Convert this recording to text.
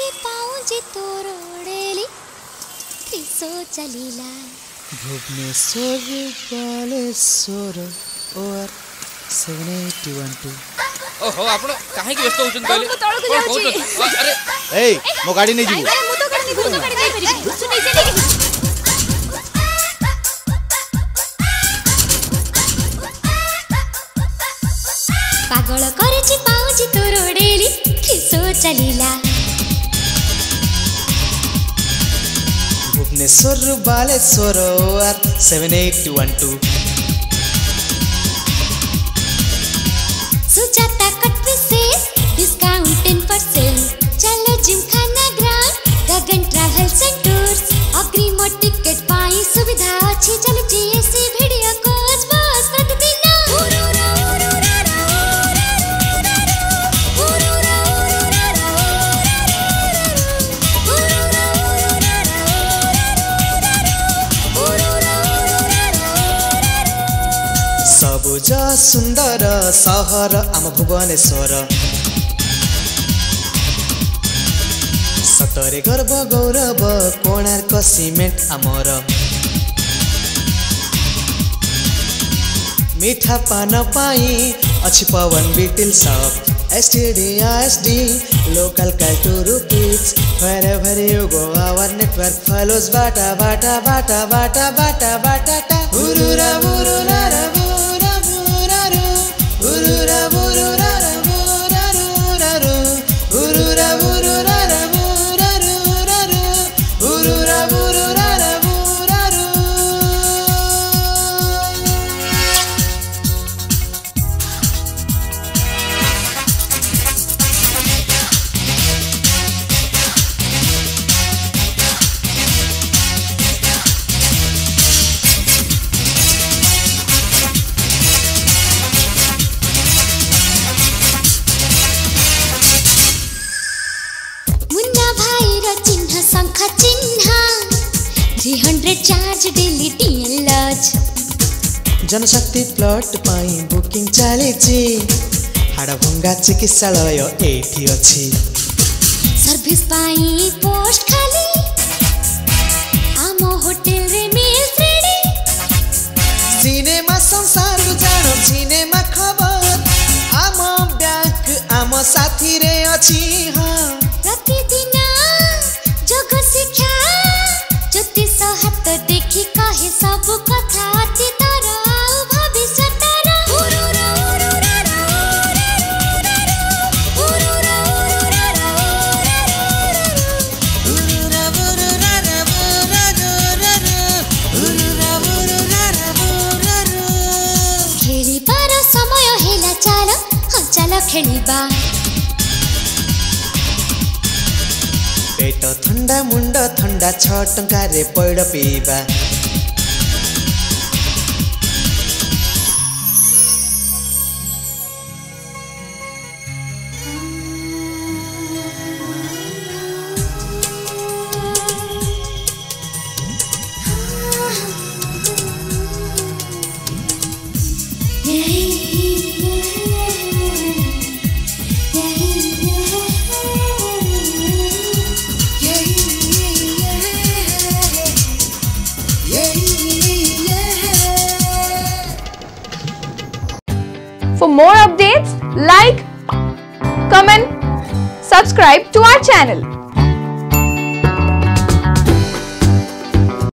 जे पाऊजे तो रोड़ेली त्रिसो चलीला भुवनेश्वर बालेश्वर और 7812 ओहो आपण काहे की व्यस्त होचन कहले कोन कहउछ अरे ए मो गाड़ी नै अरे मु तो गाड़ी नै मु तो गाड़ी नै परिबि सुनै से नै পাগল করেছি পাউজি Bhubaneswar Baleshwar R seven eight one two सुचाता cut विशेष डिस्काउंट टेन परसेंट चलो जिमखाना ग्राम, गगन ट्रैवल्स एंड टूर्स अग्रिम टिकट पाई सुविधा अच्छी चलो जी ସୁନ୍ଦର ସହର ଆମ ଭୁବନେଶ୍ୱର ସତରେ ଗର୍ବ ଗୌରବ କୋଣାର୍କ ସିମେଣ୍ଟ ଆମର ମିଠା ପାନ ପାଇଁ ଅଛି ପବନ ବିଟିଲ ସପ୍ STD, ISD, local culture rupees. Wherever you go, our network follows. Bata, bata, bata, bata, bata, bata, ta. Urura, urura, ra, Munna भाई रो चिन्ह शंख चिन्ह। 300 चार्ज डेली टीएल लॉज জনশক্তি প্লট পাই বুকিং চালিছি হাড়ভঙ্গা চিকিৎসালয় এইটি অছি সার্ভিস পাই পোস্ট খালি ଖେଳିବା ପେଟ ଥଣ୍ଡା ମୁଣ୍ଡ ଥଣ୍ଡା ଛଅ ଟଙ୍କାରେ ପଇଡ଼ ପିଇବା More updates, like, comment, subscribe to our channel.